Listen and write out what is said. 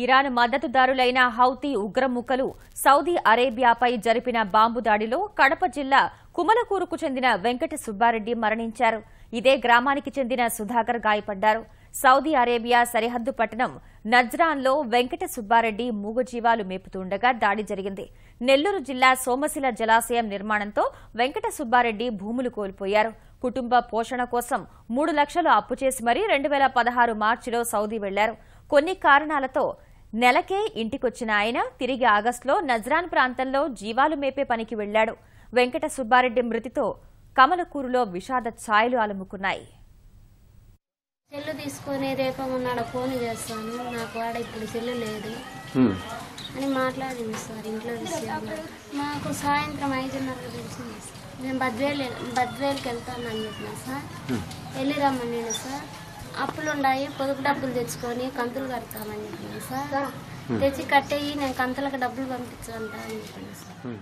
Iran మద్దతుదారులైన Houthi ఉగ్రముఖలు Saudi అరేబియాపై జరిపిన బాంబు దాడిలో కడప జిల్లా కుమలకూరుకు చెందిన వెంకట సుబ్బారెడ్డి మరణించారు. ఇదే గ్రామానికి చెందిన సుధాకర్ గాయపడ్డారు. సౌదీ అరేబియా సరిహద్దు పట్టణం నజ్రాన్లో వెంకట సుబ్బారెడ్డి మూగజీవాలు మేపుతుండగా దాడి జరిగింది. నెల్లూరు జిల్లా సోమశిల జలాశయం నిర్మాణంతో వెంకట సుబ్బారెడ్డి భూములు కోల్పోయారు. కుటుంబ పోషణ కోసం మూడు లక్షలు అప్పు చేసి మరీ రెండు వేల పదహారు మార్చిలో సౌదీ వెళ్ళారు. కొన్ని కారణాలతో నెలకే ఇంటికొచ్చిన ఆయన తిరిగి ఆగస్టులో నజ్రాన్ ప్రాంతంలో జీవాలు మేపే పనికి వెళ్ళాడు వెంకట సుబ్బారెడ్డి మృతితో కమలకూరులో విషాద ఛాయలు అలుముకున్నాయి. సెల్లు తీసుకొని రేపమన్నాడు ఫోన్ చేస్తాను. నాకు వాడ ఇప్పుడు సెల్లు లేదు. అని మాట్లాడింది సార్ ఇంట్లో విషయం మాకు సాయంత్రం ఐదున్నరకు తెలిసింది సార్. నేను బద్వేలు బద్వేలుకి వెళ్తాను అని చెప్పిన సార్. వెళ్ళి రమ్మన్నాడు సార్. అప్పులు ఉన్నాయి పొదుపు డబ్బులు తెచ్చుకొని కంతులు కడతామని చెప్పిన సార్. తెచ్చి కట్టేయి నేను కంతులకు డబ్బులు పంపించమంటా అని చెప్పాను సార్.